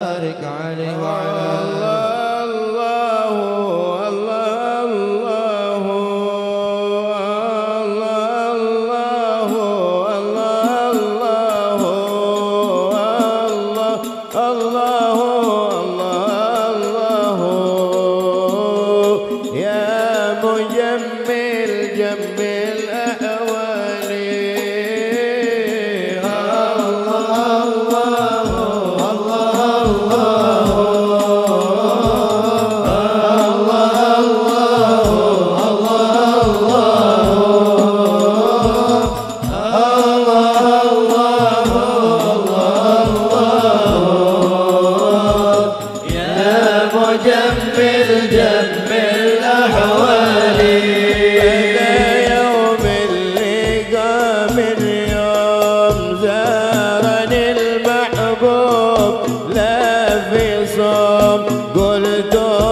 Arik Ali Wala گل دار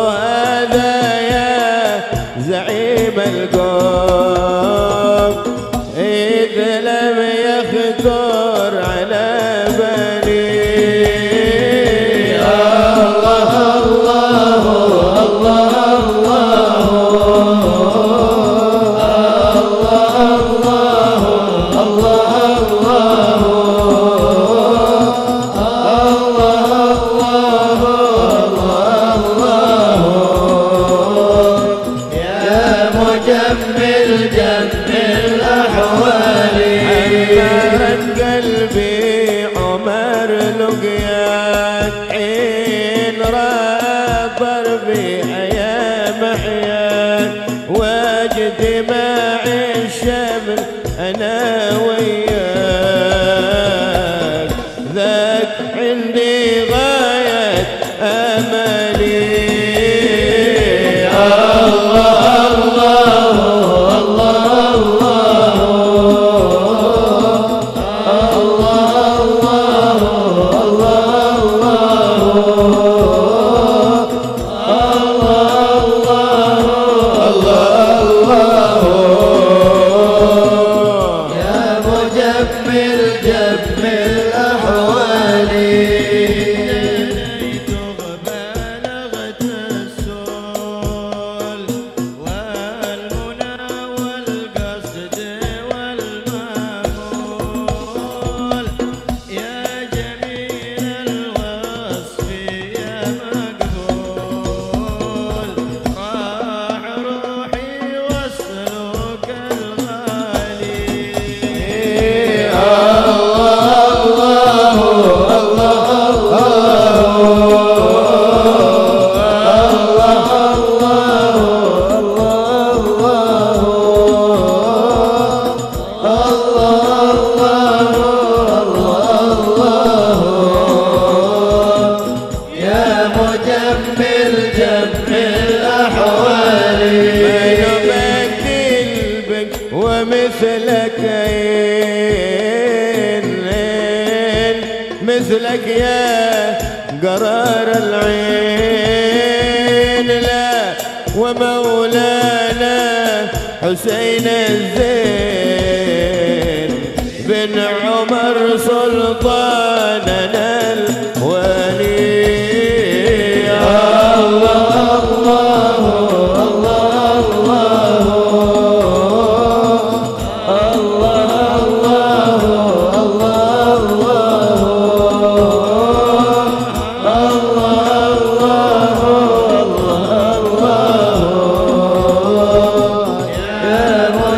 حسين الزين بن عمر سلطاننا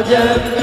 Jab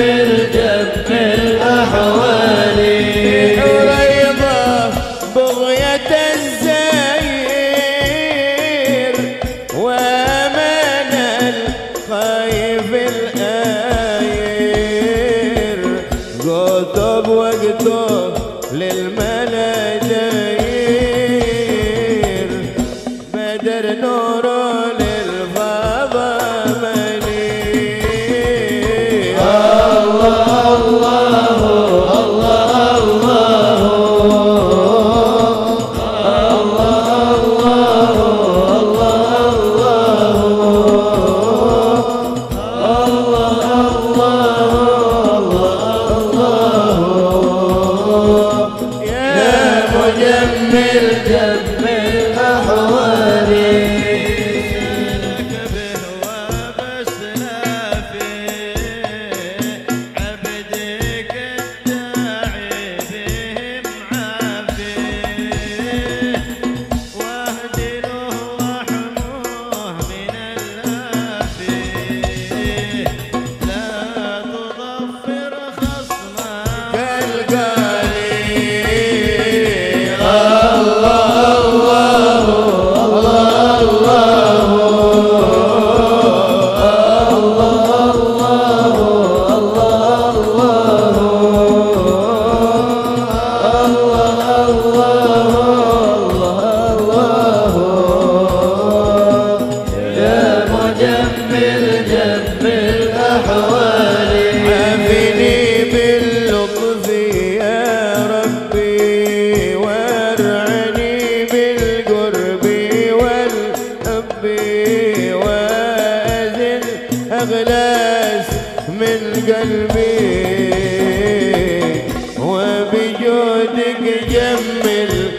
وبجودك جمل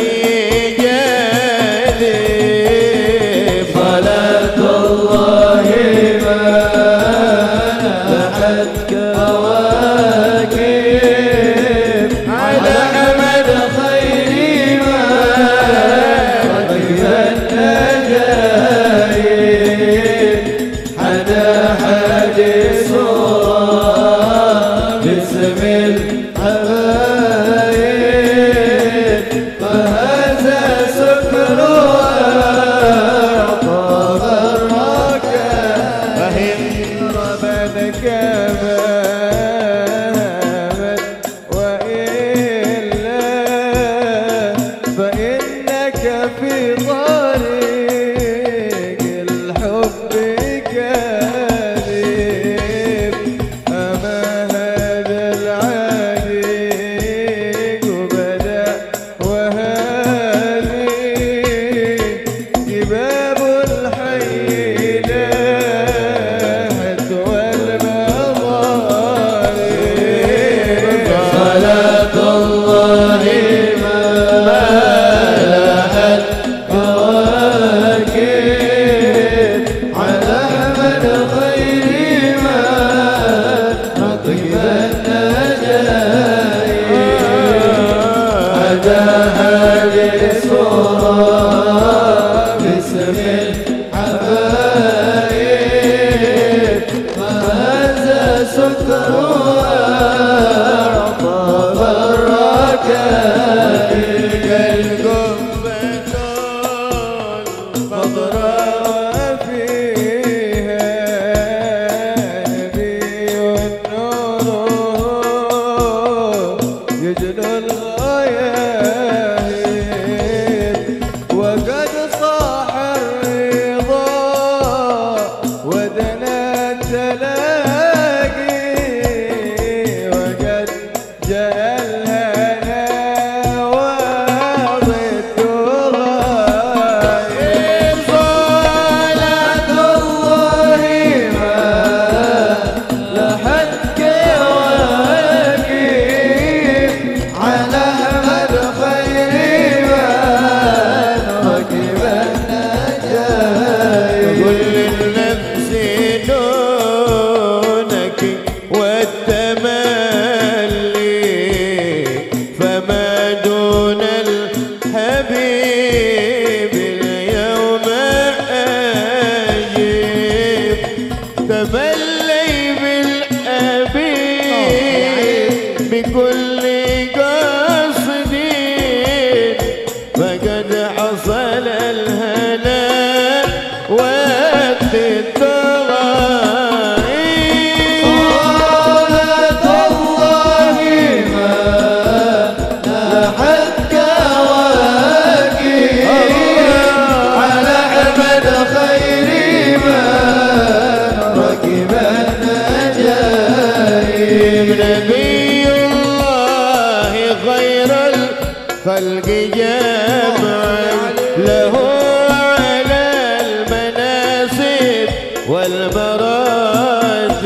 aí. باسم الحبايب فهذا did. والمراجل